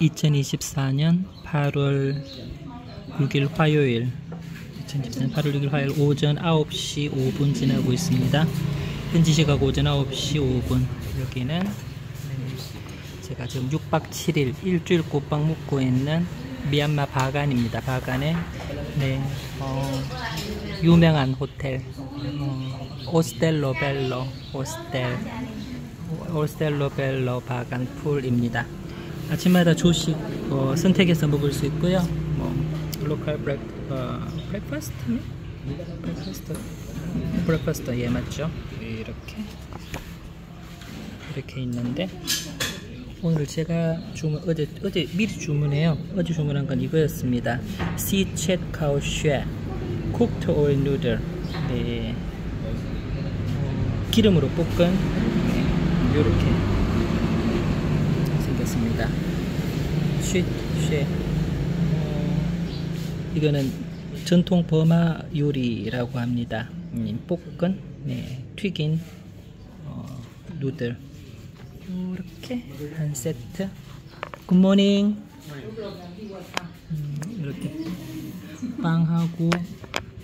2024년 8월 6일 화요일 2024년 8월 6일 화요일 오전 9시 5분 지나고 있습니다. 현지 시각 오전 9시 5분 여기는 제가 지금 6박 7일 일주일 꼬박 묵고 있는 미얀마 바간입니다. 바간에 네, 어, 유명한 호텔 어, 오스텔로 벨로 오스텔 오스텔로 벨로 바간 풀입니다. 아침마다 조식 어, 선택해서 먹을 수 있고요. 뭐 local break 어, breakfast breakfast breakfast 예 맞죠? 이렇게 이렇게 있는데 오늘 제가 주문 어제 어제 미리 주문해요. 어제 주문한 건 이거였습니다. 카오쉐 cooked oil noodle 네. 어, 기름으로 볶은 이렇게 생겼습니다. 쉐쉐. 어, 이거는 전통 버마 요리라고 합니다. 음, 볶은 네, 튀긴 어, 누들. 이렇게 한 세트. 굿모닝 음, 이렇게 빵하고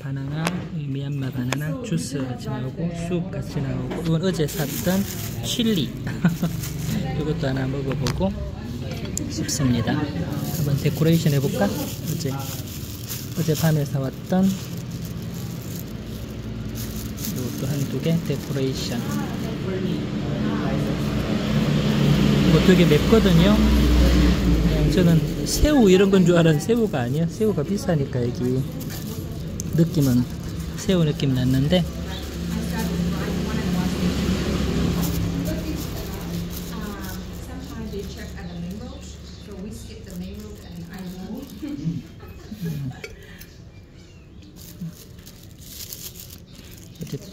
바나나 미얀마 바나나 주스 같이 나오고 쑥 같이 나오고. 이건 어제 샀던 칠리. 이것도 하나 먹어보고 싶습니다 한번 데코레이션 해볼까? 어제 어제 밤에 사왔던 이것도 한두 개 데코레이션 뭐 되게 맵거든요. 저는 새우 이런 건 줄 알았는데 새우가 아니야. 새우가 비싸니까 여기 느낌은 새우 느낌 났는데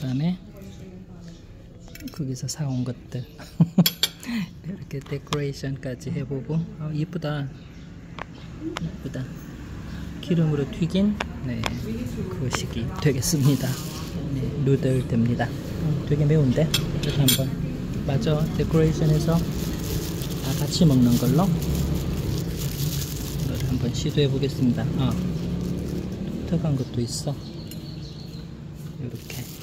어젯밤에 거기서 사온 것들. 이렇게 데코레이션까지 해보고. 어, 이쁘다. 이쁘다. 기름으로 튀긴 네, 그식이 되겠습니다. 네, 누들 됩니다. 어, 되게 매운데? 이렇게 한번. 맞아 데코레이션해서 다 같이 먹는 걸로? 이거를 한번 시도해 보겠습니다. 어, 독특한 것도 있어. 이렇게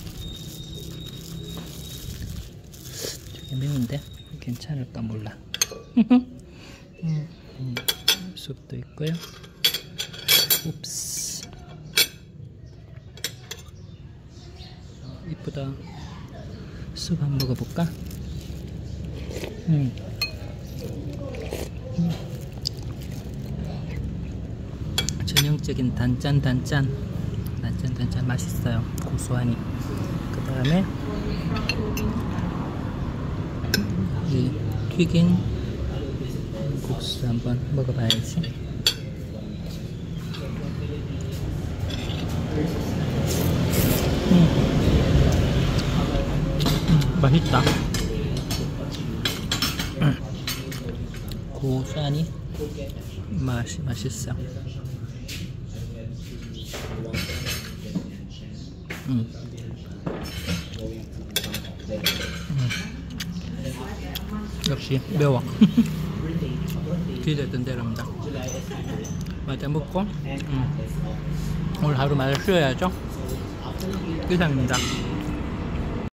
매운데? 괜찮을까 몰라. 음, 음, 숲도 있고요. 옵스. 어, 이쁘다. 숲 한번 먹어볼까? 음. 음. 전형적인 단짠 단짠. 단짠 단짠 맛있어요. 고소하니. 그 다음에 이 튀긴 국수 한번 먹어봐야지 음. 음, 맛있다 음. 고소하니 맛이 맛있어 음. 음. 역시 매워 기대했던 대로입니다 맞아 먹고 음. 오늘 하루 마저 쉬어야죠 이상입니다